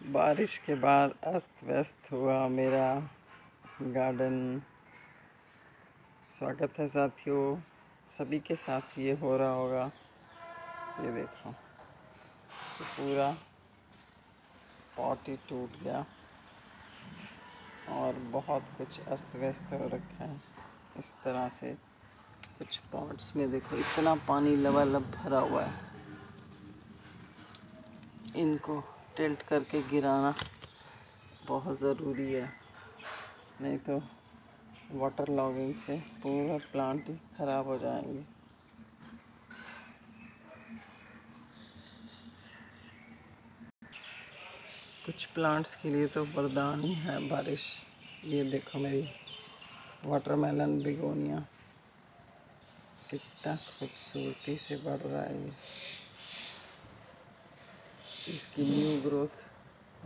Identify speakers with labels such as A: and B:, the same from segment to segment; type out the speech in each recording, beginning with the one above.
A: बारिश के बाद अस्त व्यस्त हुआ मेरा गार्डन। स्वागत है साथियों, सभी के साथ ये हो रहा होगा, ये देखो। तो पूरा पॉट ही टूट गया और बहुत कुछ अस्त व्यस्त हो रखा है। इस तरह से कुछ पॉट्स में देखो, इतना पानी लबालब भरा हुआ है। इनको टिल्ट करके गिराना बहुत ज़रूरी है। नहीं तो वाटर लॉगिंग से पूरा प्लांट ही ख़राब हो जाएँगे। कुछ प्लांट्स के लिए तो वरदान ही है बारिश। ये देखो मेरी वाटरमेलन बिगोनिया। कितना खूबसूरती से बढ़ रहा है ये। इसकी न्यू ग्रोथ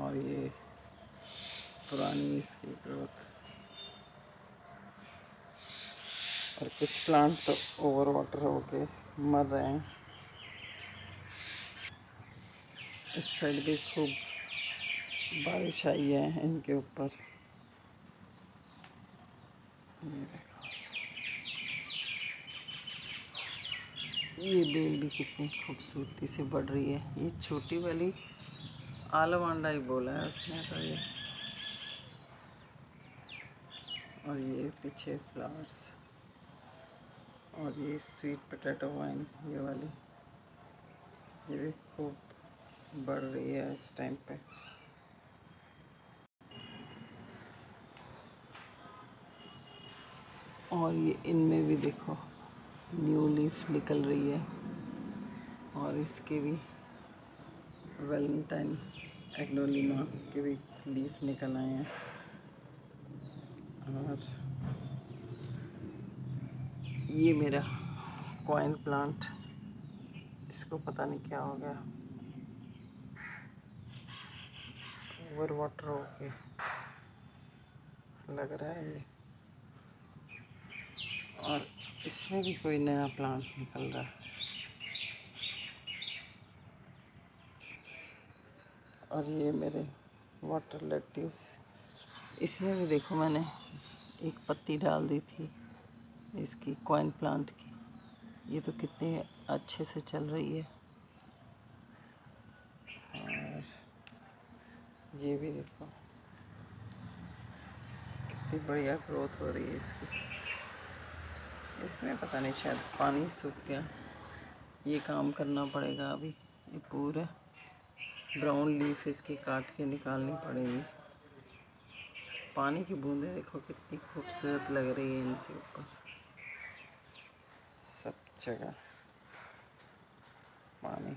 A: और ये पुरानी इसकी ग्रोथ और कुछ प्लांट तो ओवर वाटर होके मर रहे हैं। इस साइड भी खूब बारिश आई है इनके ऊपर। ये देखो। ये बेल भी कितनी खूबसूरती से बढ़ रही है। ये छोटी वाली आलवांडा ही बोला है उसने तो ये। और ये पीछे फ्लावर्स और ये स्वीट पोटैटो वाइन ये वाली। ये भी खूब बढ़ रही है इस टाइम पे। और ये इनमें भी देखो। न्यू लीफ निकल रही है और इसके भी वैलेंटाइन एग्नोलिमा के भी लीफ निकल आए हैं। और ये मेरा कॉइन प्लांट इसको पता नहीं क्या हो गया। ओवर वाटर हो के लग रहा है ये और इसमें भी कोई नया प्लांट निकल रहा है। और ये मेरे वाटर लेट्यूस इसमें भी देखो मैंने एक पत्ती डाल दी थी इसकी कॉइन प्लांट की। ये तो कितने अच्छे से चल रही है। और ये भी देखो, कितनी बढ़िया ग्रोथ हो रही है इसकी। इसमें पता नहीं, शायद पानी सूख गया। ये काम करना पड़ेगा अभी। ये पूरा ब्राउन लीफ इसकी काट के निकालनी पड़ेगी। पानी की बूंदें देखो कितनी खूबसूरत लग रही है इनके ऊपर। सब जगह पानी।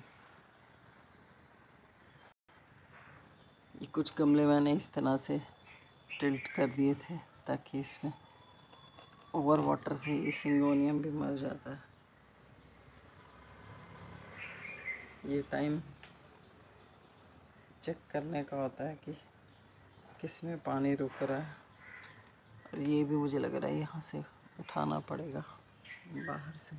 A: ये कुछ गमले मैंने इस तरह से टिल्ट कर दिए थे ताकि इसमें ओवर वाटर से ही सिंगोनियम भी मर जाता है। ये टाइम चेक करने का होता है कि किसमें पानी रुक रहा है। और ये भी मुझे लग रहा है यहाँ से उठाना पड़ेगा बाहर से।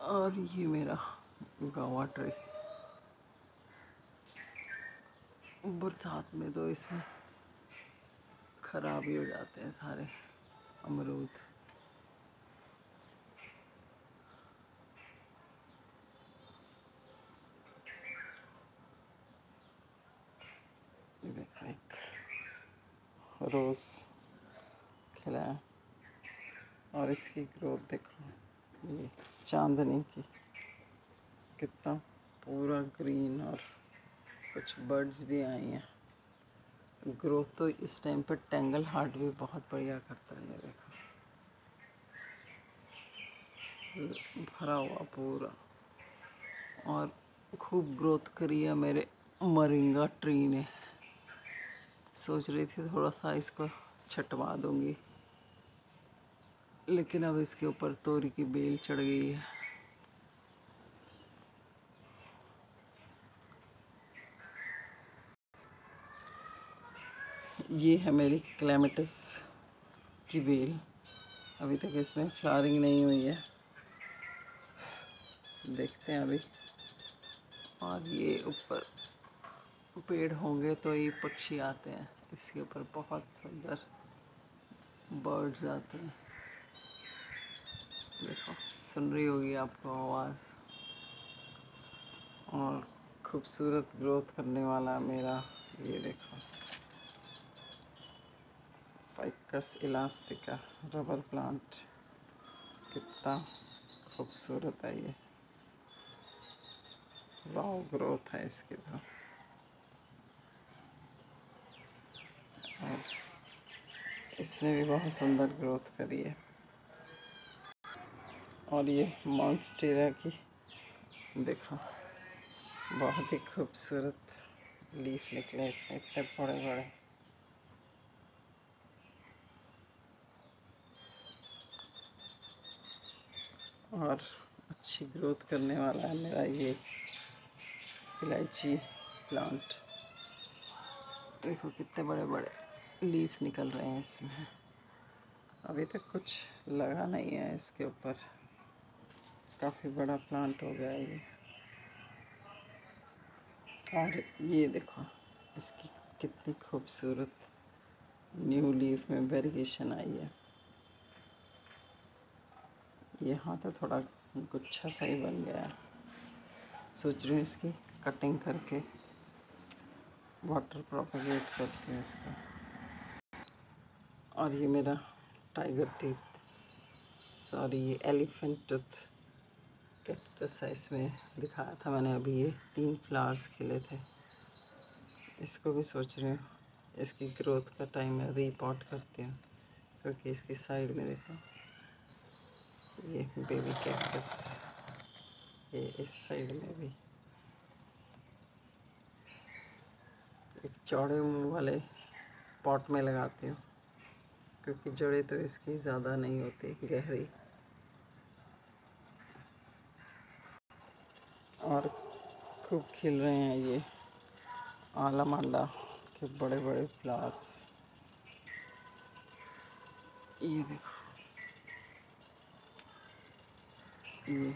A: और ये मेरा गावा ट्री बरसात में तो इसमें ख़राब ही हो जाते हैं सारे अमरूद। एक रोज़ खिला और इसकी ग्रोथ देखो, ये चांदनी की। कितना पूरा ग्रीन और कुछ बर्ड्स भी आई हैं। ग्रोथ तो इस टाइम पर टेंगल हार्ट भी बहुत बढ़िया करता है देखो। भरा हुआ पूरा। और खूब ग्रोथ करी है मेरे मरिंगा ट्री ने। सोच रही थी थोड़ा सा इसको छटवा दूँगी। लेकिन अब इसके ऊपर तोरी की बेल चढ़ गई है। ये है मेरी क्लैमेटस की बेल अभी तक इसमें फ्लावरिंग नहीं हुई है। देखते हैं अभी। और ये ऊपर पेड़ होंगे तो ये पक्षी आते हैं। इसके ऊपर बहुत सुंदर बर्ड्स आते हैं। देखो, सुन रही होगी आपको आवाज़। और खूबसूरत ग्रोथ करने वाला मेरा ये देखो। फाइकस इलास्टिका रबर प्लांट कितना खूबसूरत है ये। वाव ग्रोथ है इसकी तो। और इसने भी बहुत सुंदर ग्रोथ करी है। और ये मॉन्स्टेरा की देखो, बहुत ही खूबसूरत लीफ निकले इसमें, इतने बड़े बड़े और अच्छी ग्रोथ करने वाला है मेरा ये इलायची प्लांट। देखो कितने बड़े बड़े लीफ निकल रहे हैं इसमें। अभी तक कुछ लगा नहीं है इसके ऊपर। काफ़ी बड़ा प्लांट हो गया ये। और ये देखो, इसकी कितनी खूबसूरत न्यू लीफ में वेरिएशन आई है। यहाँ तो थोड़ा गुच्छा सा ही बन गया सोच रही हूँ इसकी कटिंग करके वाटर प्रोपगेट करके इसका। और ये मेरा टाइगर टीथ सॉरी ये एलिफेंट टूथ कैक्टस साइज़ में दिखाया था मैंने अभी ये तीन फ्लावर्स खिले थे। इसको भी सोच रही हूँ, इसकी ग्रोथ का टाइम है रीपॉट करती हूँ, क्योंकि इसकी साइड में देखो। ये बेबी कैक्टस ये इस साइड में भी एक चौड़े मुँह वाले पॉट में लगाती हूँ, क्योंकि जड़ें तो इसकी ज़्यादा नहीं होती, गहरी। और खूब खिल रहे हैं ये आला मांडा के बड़े बड़े फ्लावर्स ये देखो। ये,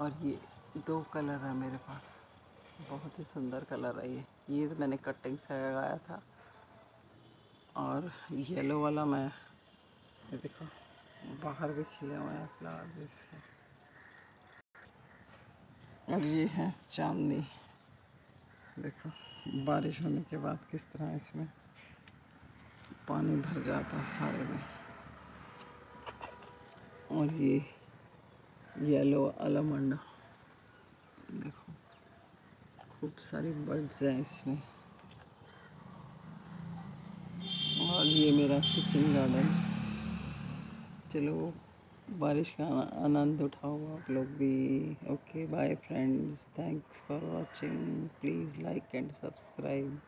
A: और ये दो कलर है मेरे पास। बहुत ही सुंदर कलर है ये। ये तो मैंने कटिंग से लगाया था। और येलो वाला मैं, ये देखो, बाहर भी खिले हुए हैं फ्लावर्स इसके। और ये है चांदनी। देखो, बारिश होने के बाद किस तरह इसमें पानी भर जाता है सारे में। और ये येलो अलमंडा देखो, खूब सारे बर्ड्स हैं इसमें। और ये मेरा किचन गार्डन। चलो, बारिश का आनंद उठाओ आप लोग भी। Okay bye friends thanks for watching please like and subscribe